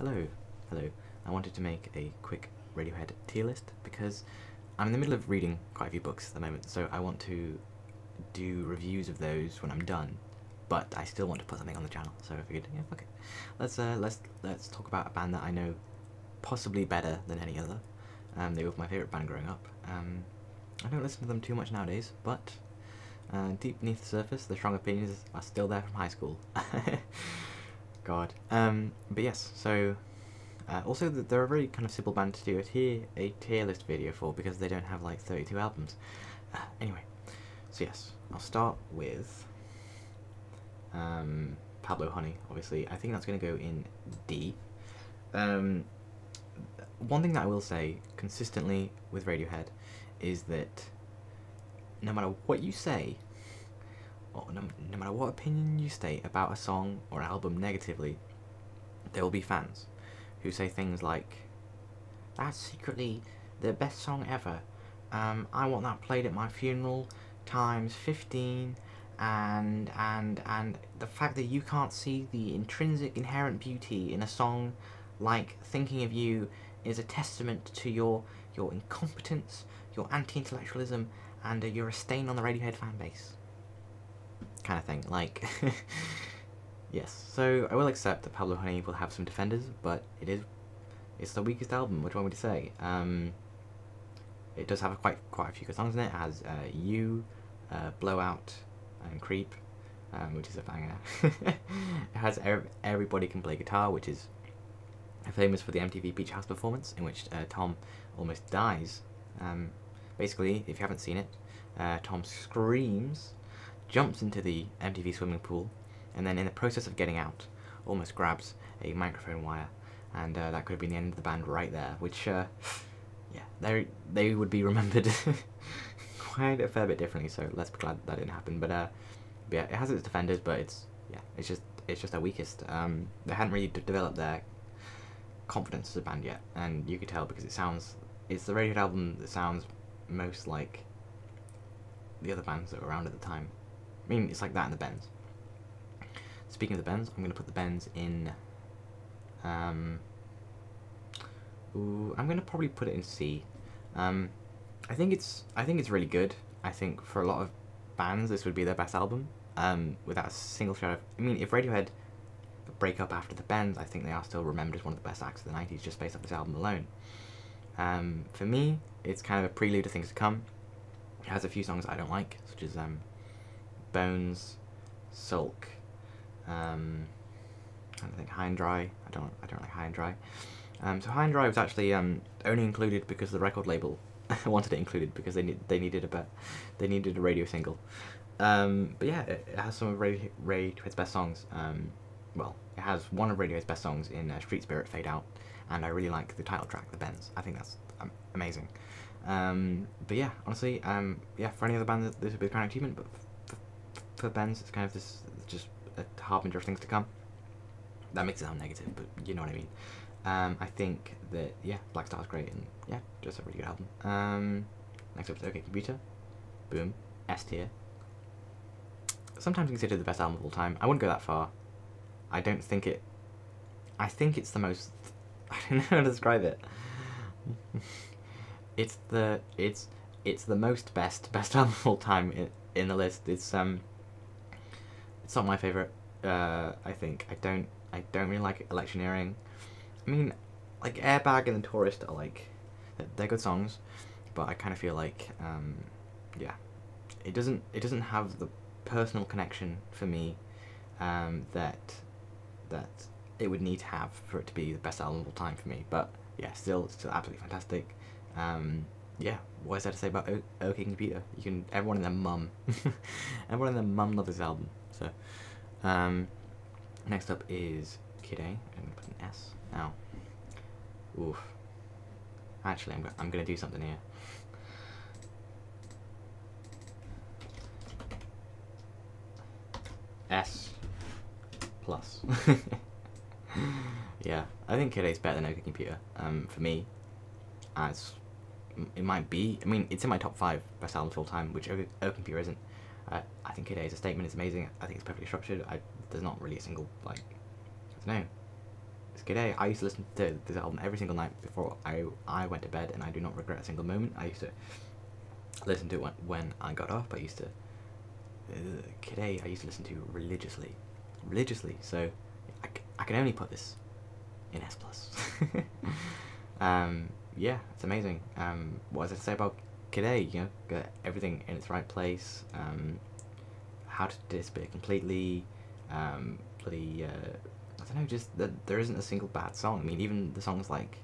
Hello, hello. I wanted to make a quick Radiohead tier list because I'm in the middle of reading quite a few books at the moment, so I want to do reviews of those when I'm done. But I still want to put something on the channel, so I figured, yeah, okay, let's uh, let's let's talk about a band that I know possibly better than any other. Um, they were my favourite band growing up. Um, I don't listen to them too much nowadays, but uh, deep beneath the surface, the strong opinions are still there from high school. God. Um, but yes, so uh, also they're a very kind of simple band to do a tier a tier list video for because they don't have like 32 albums. Uh, anyway, so yes, I'll start with um, Pablo Honey. Obviously, I think that's going to go in D. Um, one thing that I will say consistently with Radiohead is that no matter what you say, no, no matter what opinion you state about a song or album negatively, there will be fans who say things like, "That's secretly the best song ever. Um, I want that played at my funeral times 15." And and and the fact that you can't see the intrinsic inherent beauty in a song like "Thinking of You" is a testament to your your incompetence, your anti-intellectualism, and uh, you're a stain on the Radiohead fan base. Kind of thing. Like, yes. So I will accept that Pablo Honey will have some defenders, but it is it's the weakest album. What do you want me to say? Um, it does have quite quite a few good songs in it. It has uh, You, uh, Blowout, and Creep, um, which is a banger. it has Everybody Can Play Guitar, which is famous for the MTV Beach House performance, in which uh, Tom almost dies. Um, basically, if you haven't seen it, uh, Tom screams, jumps into the MTV swimming pool, and then in the process of getting out, almost grabs a microphone wire, and uh, that could have been the end of the band right there, which, uh, yeah, they they would be remembered quite a fair bit differently, so let's be glad that didn't happen, but, uh, yeah, it has its defenders, but it's, yeah, it's just, it's just their weakest. Um, they hadn't really developed their confidence as a band yet, and you could tell because it sounds it's the Radiohead album that sounds most like the other bands that were around at the time. I mean, it's like that in the Bends. Speaking of the Bends, I'm going to put the Bends in. Um, ooh, I'm going to probably put it in C. Um, I think it's I think it's really good. I think for a lot of bands, this would be their best album. Um, without a single shadow. Of, I mean, if Radiohead break up after the Bends, I think they are still remembered as one of the best acts of the 90s just based off this album alone. Um, for me, it's kind of a prelude to things to come. It has a few songs I don't like, such as um, Bones, Sulk, um, I think High and Dry. I don't I don't like High and Dry. Um, so High and Dry was actually um, only included because the record label wanted it included because they need they needed a they needed a radio single. Um, but yeah, it, it, has some of Ray Radiohead's best songs. Um, well, it has one of Radiohead's best songs in uh, Street Spirit Fade Out, and I really like the title track, The Bends. I think that's amazing. Um, but yeah, honestly, um, yeah, for any other band, this would be a kind of achievement, but Bends, it's kind of this, just a harbinger of things to come. That makes it sound negative, but you know what I mean. Um, I think that, yeah, Black great, and yeah, just a really good album. Um, next up is OK Computer. Boom. S tier. Sometimes considered the best album of all time. I wouldn't go that far. I don't think it. I think it's the most. I don't know how to describe it. it's the it's it's the most best best album of all time in, in the list. It's um. It's not my favorite. Uh, I think I don't I don't really like electioneering. I mean, like Airbag and The Tourist are like they're good songs, but I kind of feel like um, yeah, it doesn't it doesn't have the personal connection for me um, that that it would need to have for it to be the best album of all time for me. But yeah, still, it's still absolutely fantastic. Um, yeah, what is there to say about OK Computer? You can everyone in their mum, everyone in their mum loves this album. So, um, next up is Kid A. I'm gonna put an S now. Oof. Actually, I'm, I'm gonna do something here. S plus. yeah, I think Kid A is better than OK Computer. Um, for me, as it might be. I mean, it's in my top five best albums of all time, which OK, Computer isn't. Uh, I think Kid A is a statement. It's amazing. I think it's perfectly structured. I, there's not really a single like, I don't know, It's Kid A. I used to listen to this album every single night before I I went to bed, and I do not regret a single moment. I used to listen to it when, when I got up. I used to uh, Kid A. I used to listen to religiously, religiously. So I, I can only put this in S plus. um, yeah, it's amazing. Um, what does it say about Kid You know, everything in its right place. Um, how to disappear completely. Um, bloody, uh, I don't know, just that there isn't a single bad song. I mean, even the songs like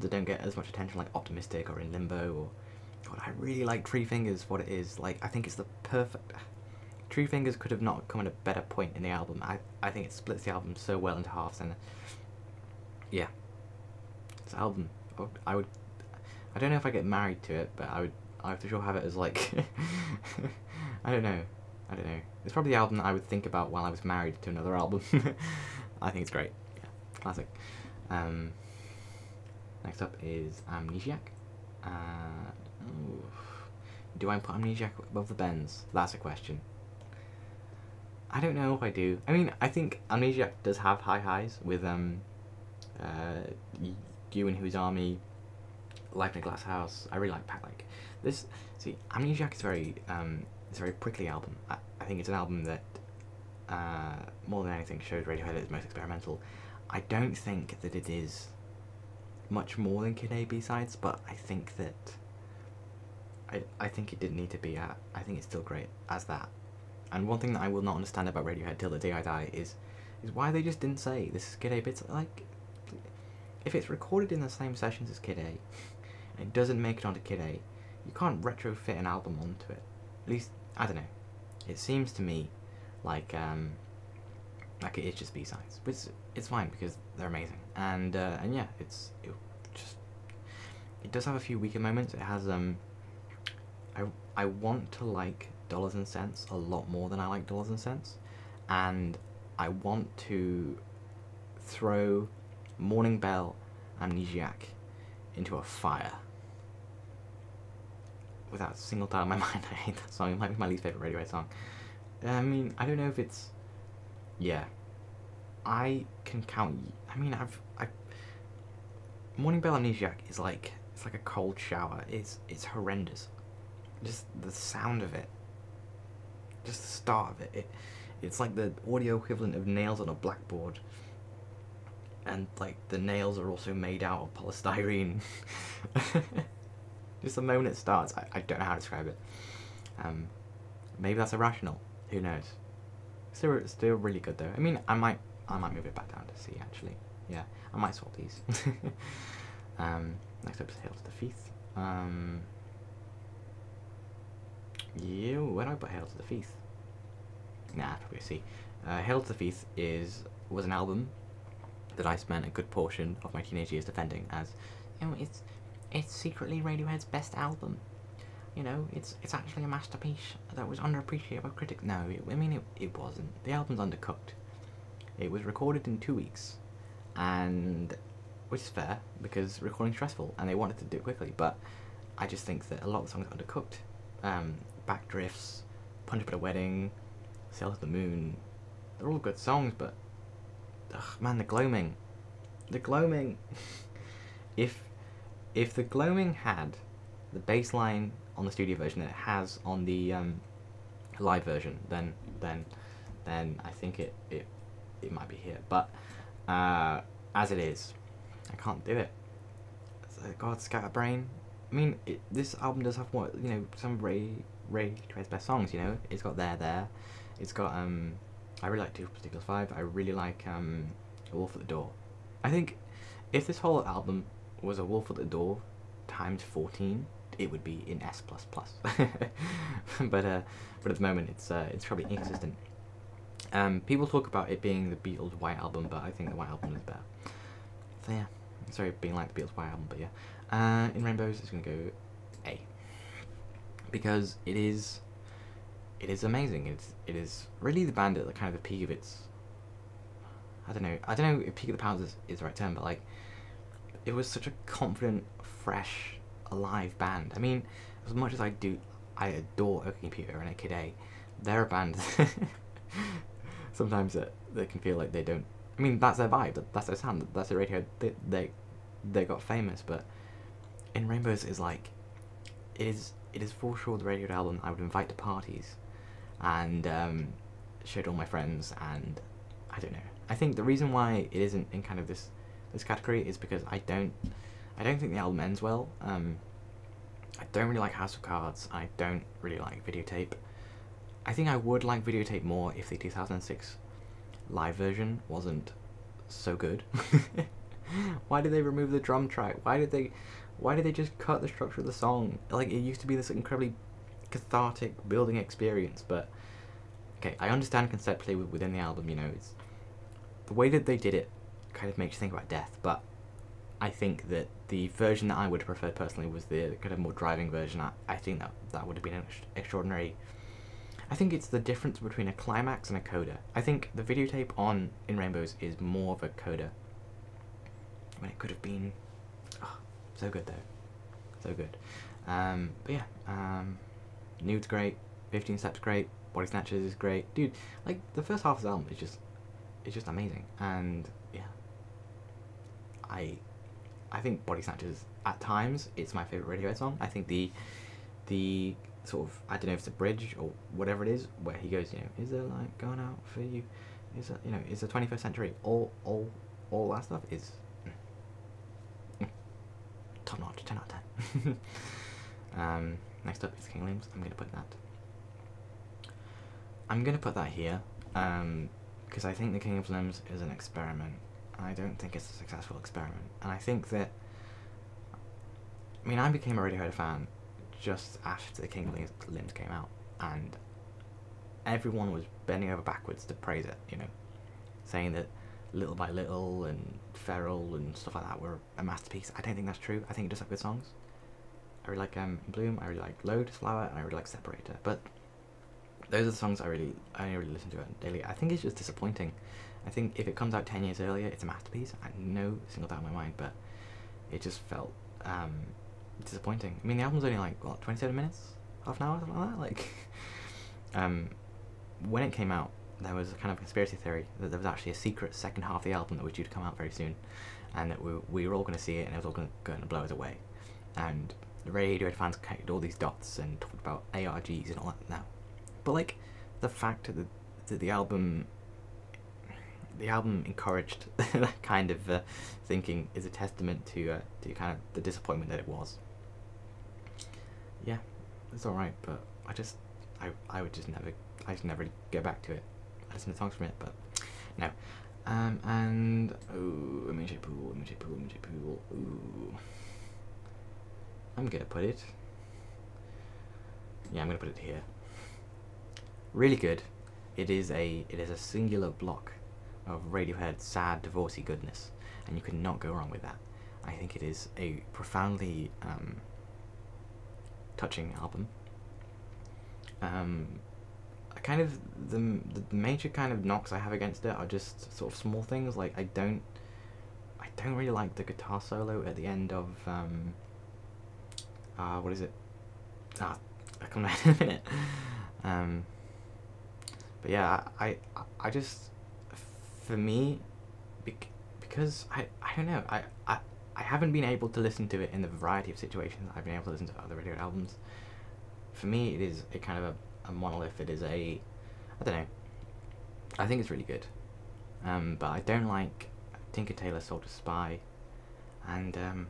that don't get as much attention, like Optimistic or In Limbo, or God, I really like Treefingers. What it is, like, I think it's the perfect. Treefingers could have not come at a better point in the album. I I think it splits the album so well into halves, and yeah, this album. I would. I don't know if I get married to it, but I would. I for sure have it as like. I don't know. I don't know. It's probably the album that I would think about while I was married to another album. I think it's great. Yeah, classic. Um, next up is Amnesiac. Uh, ooh. do I put Amnesiac above the Bends? That's a question. I don't know if I do. I mean, I think Amnesiac does have high highs with um, uh, you and Whose Army, Life in a Glass House. I really like Pack Like this. See, Amnesiac is very um, it's a very prickly album. I, I think it's an album that uh, more than anything shows Radiohead its most experimental. I don't think that it is much more than Kid A B sides, but I think that I I think it didn't need to be at. I think it's still great as that. And one thing that I will not understand about Radiohead till the day I die is is why they just didn't say this is Kid A bits like if it's recorded in the same sessions as Kid A it doesn't make it onto Kid A, you can't retrofit an album onto it. At least I don't know. It seems to me like um like it is just B sides, but it's, it's fine because they're amazing. And uh, and yeah, it's it just it does have a few weaker moments. It has um I I want to like Dollars and Cents a lot more than I like Dollars and Cents, and I want to throw Morning Bell Amnesiac into a fire. Without a single doubt in my mind, I hate that song. It might be my least favorite Radiohead song. I mean, I don't know if it's. Yeah. I can count. I mean, I've. I. Morning Bell Amnesiac is like. It's like a cold shower. It's it's horrendous. Just the sound of it. Just the start of it. it it's like the audio equivalent of nails on a blackboard. And like the nails are also made out of polystyrene. Just the moment it starts, I, I don't know how to describe it. Um, maybe that's irrational. Who knows? Still, still really good though. I mean, I might, I might move it back down to C actually. Yeah, I might swap these. um, next up is Hail to the Thief. Um, yeah, where do I put Hail to the Thief? Nah, probably C. Uh, Hail to the Thief is was an album that I spent a good portion of my teenage years defending as, you know, it's it's secretly Radiohead's best album. You know, it's it's actually a masterpiece that was underappreciated by critics. No, it, I mean it, it wasn't. The album's undercooked. It was recorded in two weeks, and which is fair because recording's stressful, and they wanted to do it quickly. But I just think that a lot of the songs are undercooked. Um, Backdrifts, Punch Up at a Wedding, Sail to the Moon, they're all good songs, but ugh, man, the gloaming, the gloaming. if if the gloaming had the bass line on the studio version that it has on the um, live version, then then then I think it it it might be here. But uh, as it is, I can't do it. God, Scatterbrain. I mean, it, this album does have what you know some Ray Ray Trey's best songs. You know, it's got there there. It's got um. I really like Two Particulars Five. I really like um, A Wolf at the Door. I think if this whole album was A Wolf at the Door times fourteen, it would be in S plus plus. but uh, but at the moment it's uh, it's probably inconsistent. Um, people talk about it being the Beatles' White Album, but I think the White Album is better. So yeah, sorry being like the Beatles' White Album, but yeah. Uh, in Rainbows, it's gonna go A because it is it is amazing. It's it is really the band at the kind of the peak of its. I don't know. I don't know if peak of the powers is, is the right term, but like, it was such a confident, fresh, alive band. I mean, as much as I do, I adore OK Computer and Kid A. They're a band. sometimes that they can feel like they don't I mean, that's their vibe. That's their sound. That's their radio. They they they got famous, but in Rainbows is like it is it is for sure the radio album I would invite to parties, and um, showed all my friends. And I don't know. I think the reason why it isn't in kind of this this category is because I don't I don't think the album ends well. Um, I don't really like House of Cards. I don't really like Videotape. I think I would like Videotape more if the 2006 live version wasn't so good. why did they remove the drum track? Why did they why did they just cut the structure of the song? Like it used to be this incredibly cathartic building experience, but okay, I understand conceptually within the album, you know, it's the way that they did it kind of makes you think about death, but I think that the version that I would have preferred personally was the kind of more driving version. I, I think that that would have been an extraordinary. I think it's the difference between a climax and a coda. I think the videotape on In Rainbows is more of a coda. I mean, it could have been oh, so good though, so good. Um, but yeah, um, Nude's great, 15 Steps great, Body Snatchers is great, dude. Like the first half of the album is just, it's just amazing, and I I think Body Snatchers at times it's my favorite Radiohead song. I think the the sort of I don't know if it's a bridge or whatever it is where he goes, you know, is there like going out for you? Is that you know is the twenty first century all all all that stuff is top notch, ten out of ten. um, next up is King Limbs. I'm gonna put that. I'm gonna put that here because um, I think the King of Limbs is an experiment I don't think it's a successful experiment. And I think that, I mean, I became a Radiohead fan just after the King Limbs came out, and everyone was bending over backwards to praise it, you know, saying that Little by Little and Feral and stuff like that were a masterpiece. I don't think that's true. I think it does have good songs. I really like um, Bloom, I really like Lotus Flower, and I really like Separator. But those are the songs I really, I only really listen to it daily. I think it's just disappointing I think if it comes out 10 years earlier, it's a masterpiece. I no single doubt in my mind, but it just felt um, disappointing. I mean, the album's only like, what, 27 minutes? Half an hour? Something like that? Like, um, when it came out, there was a kind of conspiracy theory that there was actually a secret second half of the album that was due to come out very soon, and that we, we were all going to see it, and it was all going to blow us away. And the Radiohead fans connected all these dots and talked about ARGs and all that now. But, like, the fact that the, that the album the album encouraged that kind of uh, thinking is a testament to uh, to kind of the disappointment that it was. Yeah, it's all right, but I just I I would just never I just never get back to it. I listen to songs from it, but no. Um and oh, Emoji Pool, Emoji Pool, Emoji Pool. Ooh, I'm gonna put it. Yeah, I'm gonna put it here. Really good. It is a it is a singular block of Radiohead's sad, divorcey goodness, and you could not go wrong with that. I think it is a profoundly um, touching album. Um, kind of the the major kind of knocks I have against it are just sort of small things like I don't I don't really like the guitar solo at the end of um, uh, what is it? Ah, I come back in a minute. Um, but yeah, I I just for me, bec- because I, I don't know, I, I, I haven't been able to listen to it in the variety of situations I've been able to listen to other radio albums. For me, it is a kind of a, a monolith. It is a, I don't know. I think it's really good, um, but I don't like Tinker Tailor Soldier Spy, and um,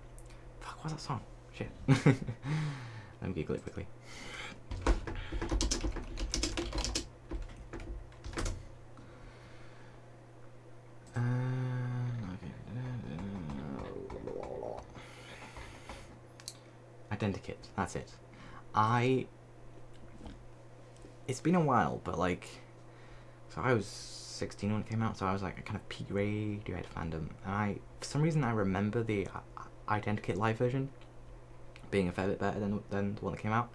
fuck, what's that song? Shit. Let me Google it quickly. Identikit. That's it. I. It's been a while, but like, so I was 16 when it came out, so I was like a kind of peak Radiohead fandom, and I, for some reason, I remember the uh, Identikit live version being a fair bit better than than the one that came out,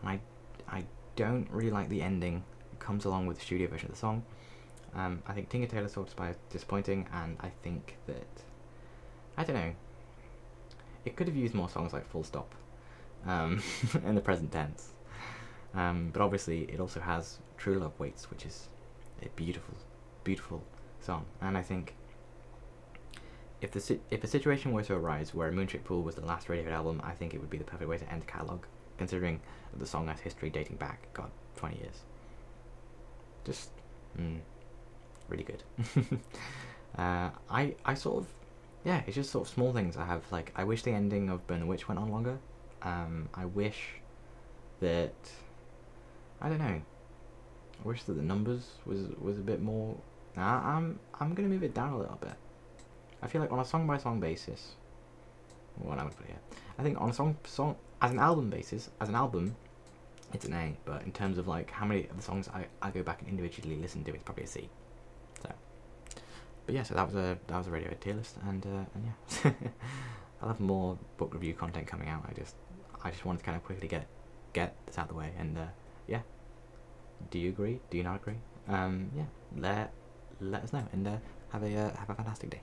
and I, I don't really like the ending. It comes along with the studio version of the song. Um, I think Tinker Tailor Soldier Spy is disappointing, and I think that I don't know. It could have used more songs like Full Stop um, in the present tense. Um, but obviously, it also has True Love Waits, which is a beautiful, beautiful song. And I think if the si- if a situation were to arise where Moon Shaped Pool was the last Radiohead album, I think it would be the perfect way to end the catalog, considering the song has history dating back, God, twenty years. Just, mm, really good. uh, I I sort of, yeah, it's just sort of small things I have. Like I wish the ending of Burn the Witch went on longer. Um, I wish that I don't know. I wish that the numbers was was a bit more. Nah, I'm I'm gonna move it down a little bit. I feel like on a song by song basis, what I'm gonna put here. I think on a song song as an album basis, as an album, it's an A. But in terms of like how many of the songs I, I go back and individually listen to, it's probably a C. So, but yeah, so that was a that was a Radiohead tier list, and uh, and yeah, I'll have more book review content coming out. I just I just wanted to kind of quickly get get this out of the way, and uh, yeah. Do you agree? Do you not agree? Um, yeah, let let us know, and uh, have a uh, have a fantastic day.